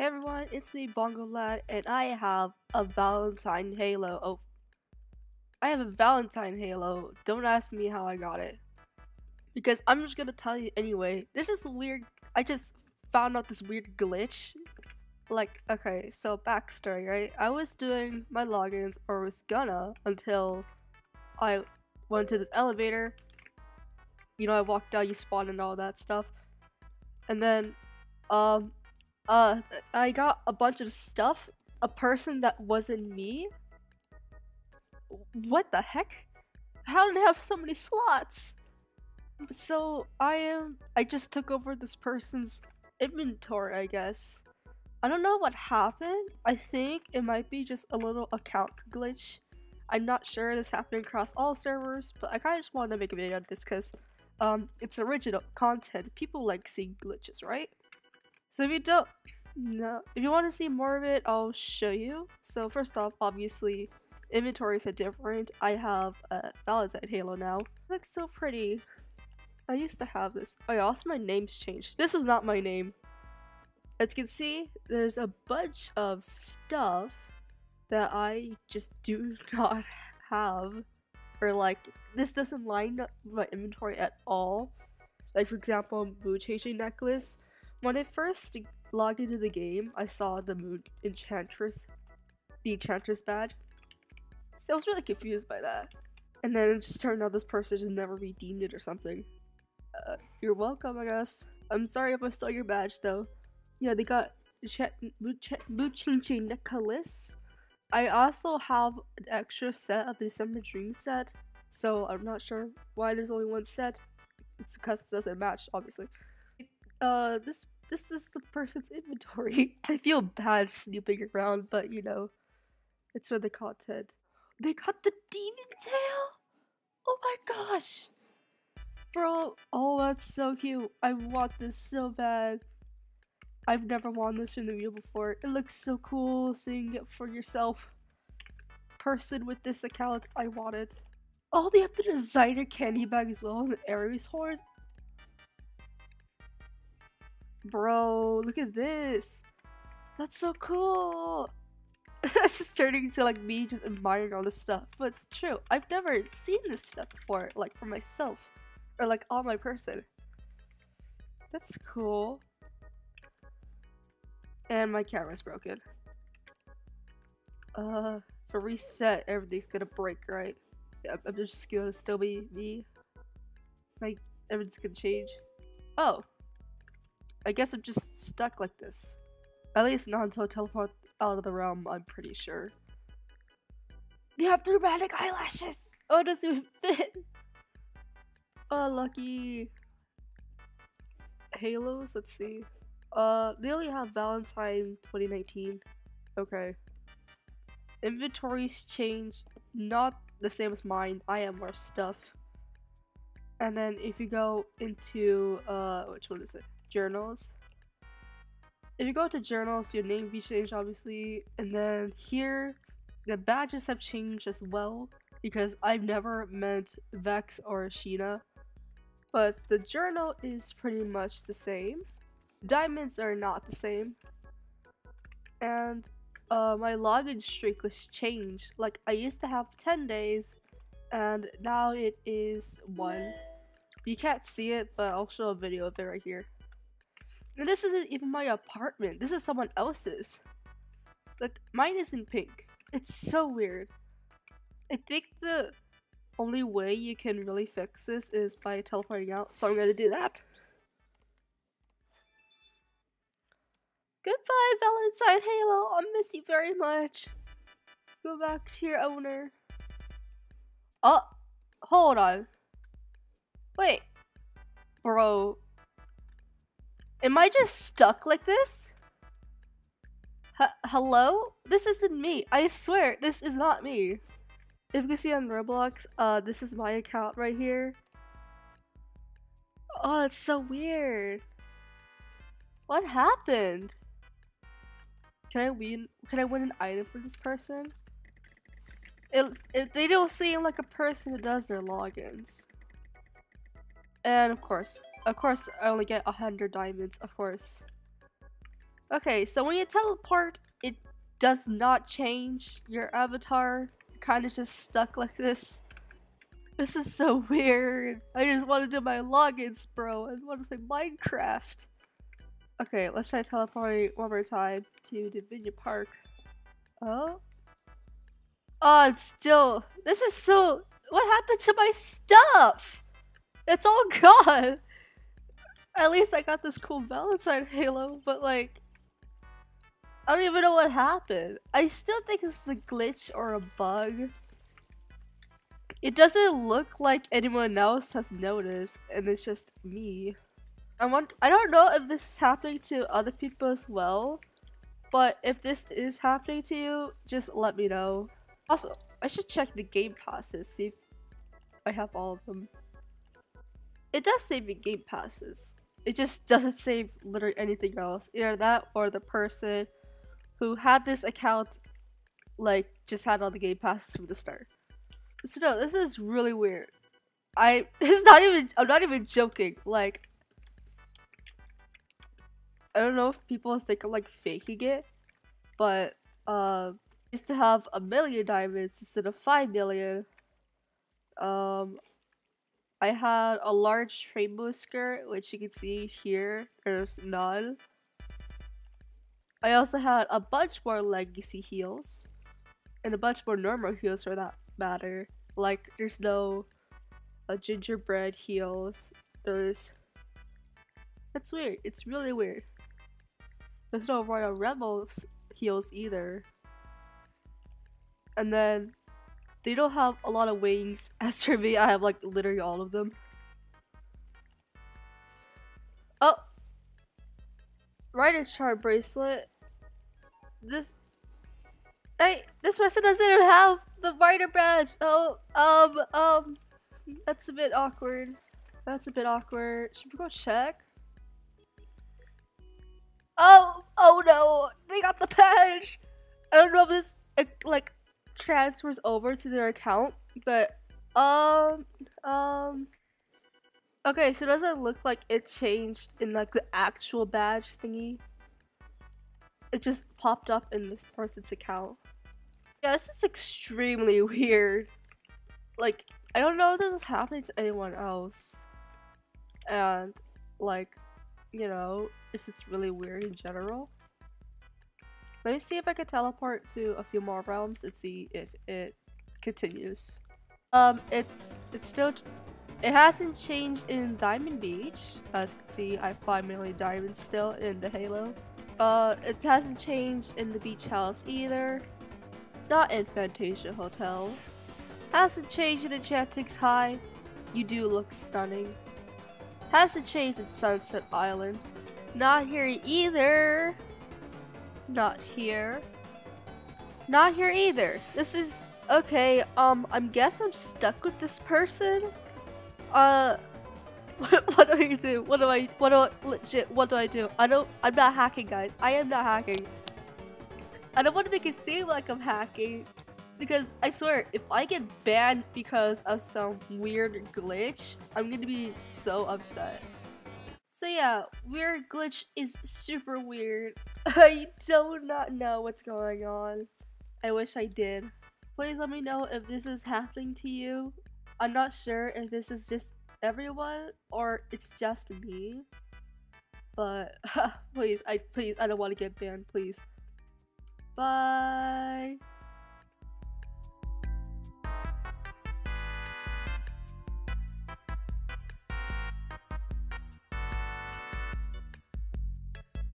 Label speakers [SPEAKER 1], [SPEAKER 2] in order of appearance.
[SPEAKER 1] Hey everyone, it's me Bongo Lad, and I have a Valentine Halo. Oh, I have a Valentine Halo. Don't ask me how I got it. Because I'm just gonna tell you anyway. This is weird. I just found out this weird glitch. Like, okay, so backstory, right? I was doing my logins, or was gonna, until I went to this elevator. You know, I walked out, you spawned and all that stuff. And then, um, uh, I got a bunch of stuff. A person that wasn't me. What the heck? How did I have so many slots? So I am. I just took over this person's inventory, I guess. I don't know what happened. I think it might be just a little account glitch. I'm not sure this happened across all servers, but I kind of just wanted to make a video on this because um, it's original content. People like seeing glitches, right? So if you don't no, if you want to see more of it, I'll show you. So first off, obviously, inventories are different. I have a Valentine Halo now. It looks so pretty. I used to have this. Oh yeah, also my name's changed. This was not my name. As you can see, there's a bunch of stuff that I just do not have. Or like, this doesn't line up my inventory at all. Like for example, mood changing necklace. When I first logged into the game, I saw the mood enchantress, the enchantress badge. So I was really confused by that. And then it just turned out this person just never redeemed it or something. Uh, you're welcome, I guess. I'm sorry if I stole your badge, though. Yeah, they got changing necklace. I also have an extra set of the December Dream set, so I'm not sure why there's only one set. It's because it doesn't match, obviously. Uh, this this is the person's inventory. I feel bad snooping around, but you know, it's for the content. They got the demon tail? Oh my gosh! Bro, oh that's so cute. I want this so bad. I've never won this in the wheel before. It looks so cool seeing it for yourself. Person with this account, I want it. Oh, they have the designer candy bag as well, the Aries horse. Bro, look at this. That's so cool. That's just turning into like me just admiring all this stuff. But it's true. I've never seen this stuff before, like for myself. Or like on my person. That's cool. And my camera's broken. Uh, for reset, everything's gonna break, right? Yeah, I'm just gonna still be me. Like, everything's gonna change. Oh, I guess I'm just stuck like this. At least not until I teleport out of the realm, I'm pretty sure. They have dramatic eyelashes! Oh, it doesn't even fit! Oh, lucky. Halos, let's see. Uh, they only have Valentine 2019. Okay. Inventories changed, not the same as mine. I have more stuff. And then if you go into, uh, which one is it? Journals. If you go to journals, your name be changed obviously, and then here the badges have changed as well because I've never met Vex or Sheena, but the journal is pretty much the same. Diamonds are not the same, and uh, my login streak was changed. Like I used to have 10 days, and now it is one. You can't see it, but I'll show a video of it right here. This isn't even my apartment. This is someone else's. Like, mine isn't pink. It's so weird. I think the only way you can really fix this is by teleporting out, so I'm gonna do that. Goodbye, Valentine Halo. I miss you very much. Go back to your owner. Oh, hold on. Wait. Bro, Am I just stuck like this? H hello? This isn't me. I swear, this is not me. If you can see on Roblox, uh, this is my account right here. Oh, it's so weird. What happened? Can I win? Can I win an item for this person? It, it they don't seem like a person who does their logins. And of course, of course, I only get a hundred diamonds. Of course. Okay, so when you teleport, it does not change your avatar. Kind of just stuck like this. This is so weird. I just want to do my logins, bro. I want to play Minecraft. Okay, let's try teleporting one more time to Divinia Park. Oh? Oh, it's still- This is so- What happened to my stuff? It's all gone! At least I got this cool Valentine halo, but like... I don't even know what happened. I still think this is a glitch or a bug. It doesn't look like anyone else has noticed, and it's just me. I want- I don't know if this is happening to other people as well, but if this is happening to you, just let me know. Also, I should check the game passes, see if I have all of them. It does save me game passes. It just doesn't save literally anything else. Either that or the person who had this account like just had all the game passes from the start. Still, this is really weird. I it's not even I'm not even joking. Like I don't know if people think I'm like faking it, but uh used to have a million diamonds instead of five million. Um I had a large rainbow skirt, which you can see here. There's none. I also had a bunch more legacy heels, And a bunch more normal heels for that matter. Like, there's no uh, gingerbread heels. There's... That's weird. It's really weird. There's no Royal Rebels heels either. And then they don't have a lot of wings. As for me, I have like literally all of them. Oh! Rider chart bracelet. This. Hey, this person doesn't even have the rider badge. Oh, um, um. That's a bit awkward. That's a bit awkward. Should we go check? Oh, oh no! They got the badge! I don't know if this, like, transfers over to their account, but um um okay, so does it look like it changed in like the actual badge thingy? It just popped up in this person's account. Yeah, this is extremely weird. Like, I don't know if this is happening to anyone else. And, like, you know, it's just really weird in general. Let me see if I can teleport to a few more realms and see if it continues. Um, it's it's still it hasn't changed in Diamond Beach. As you can see, I have 5 million diamonds still in the Halo. Uh, it hasn't changed in the beach house either. Not in Fantasia Hotel. Hasn't changed in Enchantix High. You do look stunning. Hasn't changed in Sunset Island. Not here either. Not here. Not here either. This is okay. Um, I'm guess I'm stuck with this person. Uh, what, what do I do? What do I? What do I legit? What do I do? I don't. I'm not hacking, guys. I am not hacking. I don't want to make it seem like I'm hacking. Because I swear, if I get banned because of some weird glitch, I'm gonna be so upset. So yeah, weird glitch is super weird. I do not know what's going on. I wish I did. Please let me know if this is happening to you. I'm not sure if this is just everyone or it's just me. But please, I please I don't want to get banned, please. Bye.